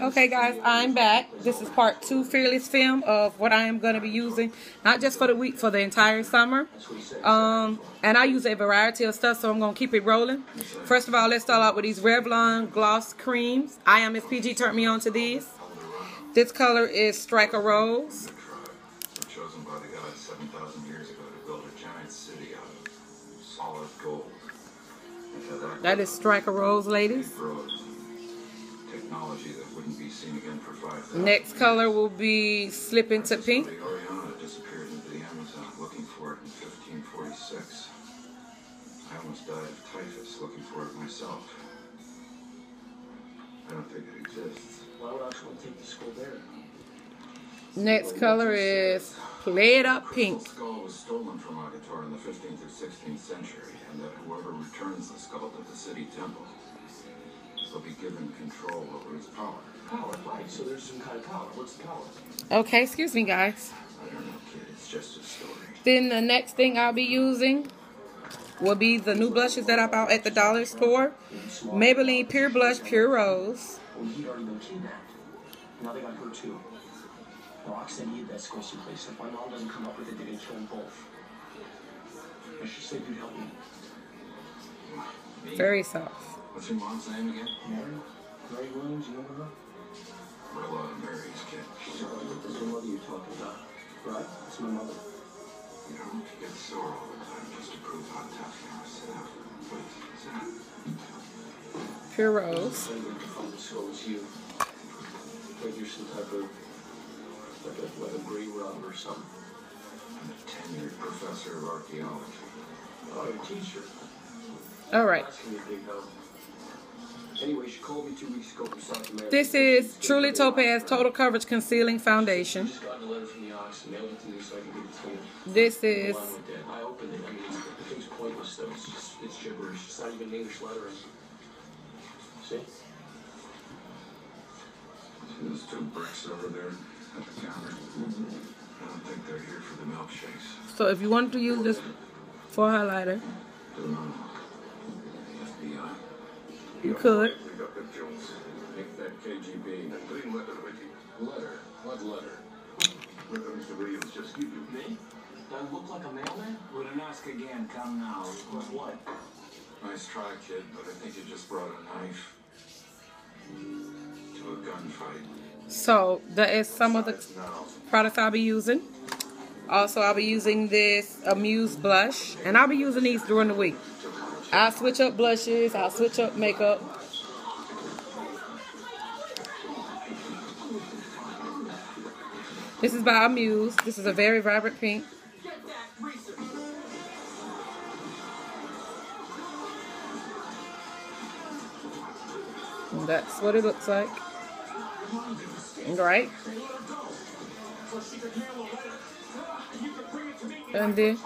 Okay, guys, I'm back. This is part two Fearless Film of what I am going to be using, not just for the week, for the entire summer. Um, and I use a variety of stuff, so I'm going to keep it rolling. First of all, let's start out with these Revlon Gloss Creams. I am Miss PG turned me on to these. This color is Striker Rose. chosen by the gods 7,000 years ago to build a giant city out of solid gold. That is Striker Rose, ladies. Technology that wouldn't be seen again for 5,000 Next color will be Slip into Pink. The Orellana disappeared into the Amazon looking for it in 1546. I almost died of typhus looking for it myself. I don't think it exists. Why would I actually take the school there? Next color is Play It Up Pink. The skull was stolen from Akator in the 15th or 16th century, and that whoever returns the skull to the city temple will be given control over its power. Power, right? So there's some kind of power. What's the power? Okay, excuse me, guys. I don't know, kid. It's just a story. Then the next thing I'll be using will be the new blushes that I bought at the dollar store. Maybelline Pure Blush Pure Rose. Well, he'd already been kidnapped. Now they got her too. Rock said he had that school someplace. If my mom doesn't come up with it, they're gonna kill them both. And she said you'd help me. Me? Very soft. What's your mom's name again? Mary? Mary Williams, you remember her? We're a lot of Marys, kid. So, that's your mother you're talking about. Right? That's my mother. You don't have get sore all the time just to prove how tough you are. Sit down. Please, sit down. Pure Rose. So you went to find the school was you. Like you're some type of like a like a grave robber or something. I'm a tenured professor of archaeology. Oh, you're a teacher. All right. Anyway, she called me two weeks ago from South America. This is Truly Topaz Total Coverage Concealing Foundation. just got a letter from the Ox and mailed it to me so I can give it to you. This is Along with that, I opened it. I mean, the thing's pointless though. It's just it's gibberish. It's not even English lettering. See? See those two bricks over there at the counter? I don't think they're here for the milkshakes. so if you want to use this for highlighter, Don't know. FBI. You could. We got the Jones. Make that KGB. That green letter ready. Letter? What letter? What Mr. Williams just give you? Me? Do I look like a mailman? Wouldn't ask again, come now. What? Nice try, kid, but I think you just brought a knife to a gunfight. So that is some of the products I'll be using. Also, I'll be using this Amuse blush, and I'll be using these during the week. I'll switch up blushes, I'll switch up makeup. This is by Amuse. This is a very vibrant pink. And that's what it looks like. Right? And then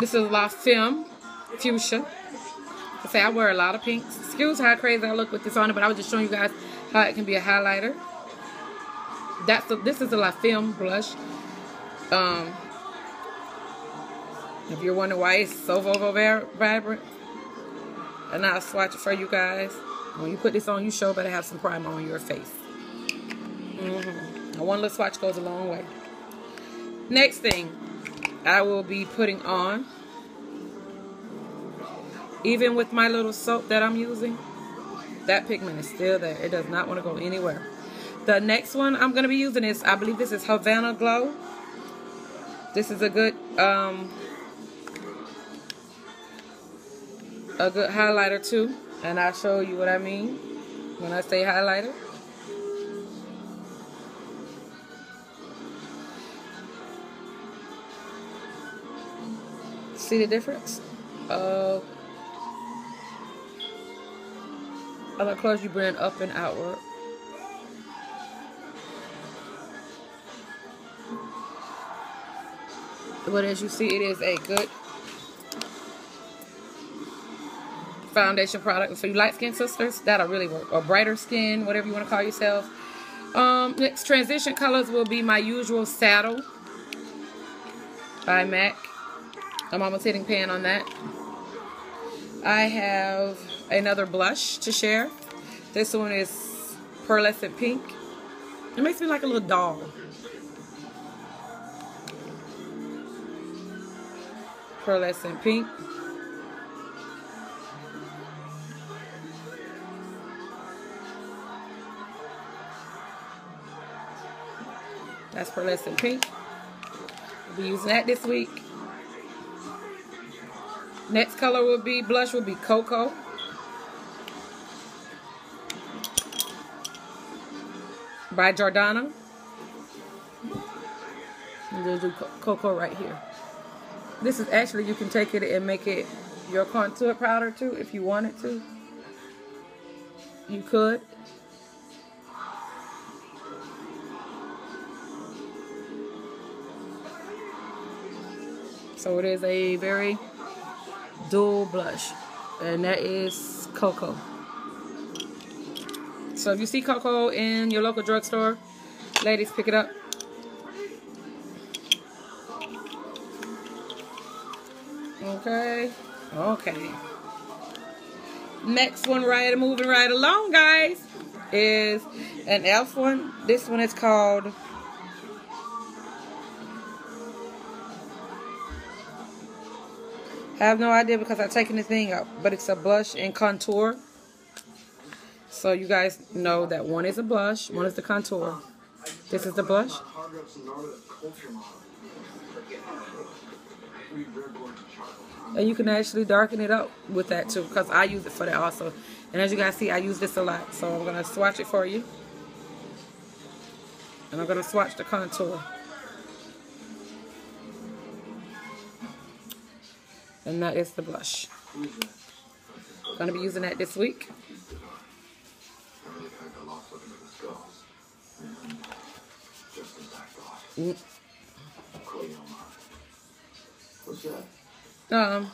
this is La Femme Fuchsia. I say I wear a lot of pinks. Excuse how crazy I look with this on it, but I was just showing you guys how it can be a highlighter. That's the, this is a La Femme blush. Um, if you're wondering why it's so vibrant, and I'll swatch it for you guys. When you put this on, you sure better have some primer on your face. Mm-hmm. One little swatch goes a long way. Next thing I will be putting on, even with my little soap that I'm using, that pigment is still there. It does not want to go anywhere. The next one I'm going to be using is, I believe this is Havana Glow. This is a good, um, a good highlighter too. And I'll show you what I mean when I say highlighter. See the difference? Uh, other colors you blend up and outward. But as you see, it is a good foundation product for you light skin sisters. That'll really work. Or brighter skin, whatever you want to call yourself. Um, next transition colors will be my usual saddle by MAC. I'm almost hitting pan on that. I have another blush to share. This one is pearlescent pink. It makes me like a little doll. Pearlescent pink. That's pearlescent pink. We'll be using that this week. Next color will be, blush will be Cocoa. By Jordana. Going to do Cocoa right here. This is actually, you can take it and make it your contour powder too if you wanted to. You could. So it is a very dual blush. And that is Cocoa. So if you see Cocoa in your local drugstore, ladies, pick it up. Okay. Okay. Next one, right, moving right along, guys, is an elf one. This one is called I have no idea because I've taken the thing up, but it's a blush and contour. So you guys know that one is a blush, one is the contour. This is the blush. And you can actually darken it up with that too because I use it for that also. And as you guys see, I use this a lot. So I'm going to swatch it for you. And I'm going to swatch the contour. And that is the blush. Going to be using that this week. What's that? I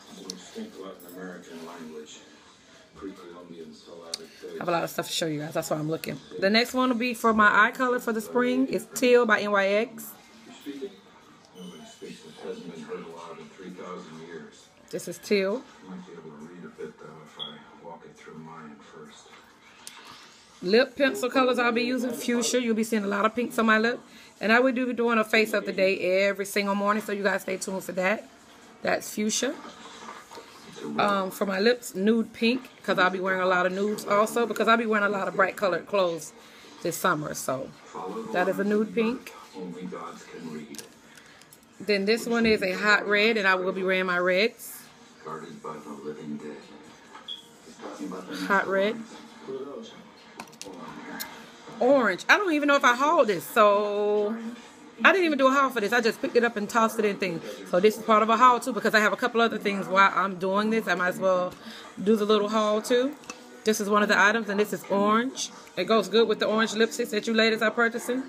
have a lot of stuff to show you guys. That's why I'm looking. The next one will be for my eye color for the spring. It's Teal by NYX. You speak it? Nobody speaks that hasn't been heard aloud in 3,000 years. This is Teal. Might be able to read a bit, though, if I walk it through mine first. Lip pencil colors I'll be using. Fuchsia. You'll be seeing a lot of pinks on my lip. And I will be doing a face of the day every single morning. So you guys stay tuned for that. That's fuchsia. Um, for my lips, nude pink. Because I'll be wearing a lot of nudes also. Because I'll be wearing a lot of bright colored clothes this summer. So that is a nude pink. Then this one is a hot red. And I will be wearing my reds. Guarded by Orange. I don't even know if I hauled this. So I didn't even do a haul for this. I just picked it up and tossed it in things. So this is part of a haul too because I have a couple other things while I'm doing this. I might as well do the little haul too. This is one of the items and this is orange. It goes good with the orange lipsticks that you ladies are purchasing.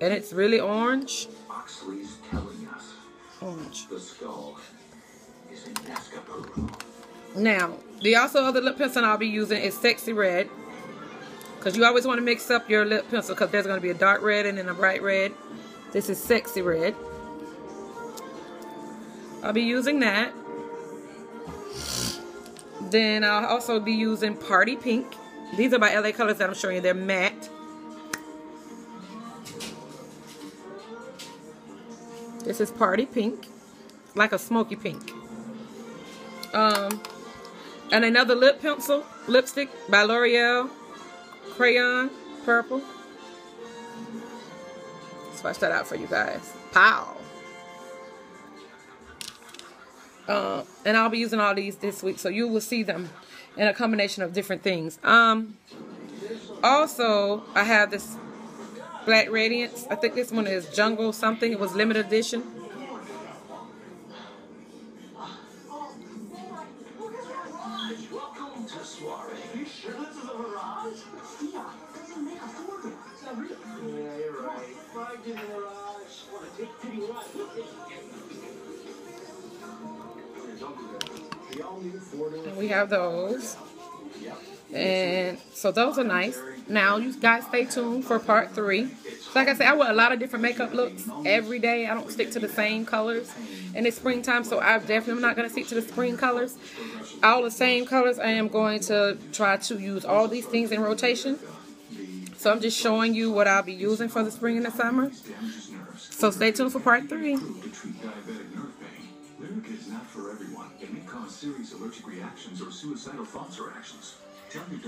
And it's really orange. Orange. Now, the also other lip pencil I'll be using is Sexy Red. Because you always want to mix up your lip pencil because there's going to be a dark red and then a bright red. This is Sexy Red. I'll be using that. Then I'll also be using Party Pink. These are my LA colors that I'm showing you. They're matte. This is Party Pink. Like a smoky pink. Um, and another lip pencil, lipstick by L'Oreal. Crayon, purple. Swatch that out for you guys. Pow. Uh, and I'll be using all these this week, so you will see them in a combination of different things. Um, also, I have this Black Radiance. I think this one is Jungle something. It was limited edition. We have those. And so those are nice. Now you guys stay tuned for part three. Like I said, I wear a lot of different makeup looks every day. I don't stick to the same colors. And it's springtime, so I definitely am not gonna stick to the spring colors. all the same colors. I am going to try to use all these things in rotation. So I'm just showing you what I'll be using for the spring and the summer. So stay tuned for part three. Lyrica is not for everyone. It may cause serious allergic reactions or suicidal thoughts or actions. Tell your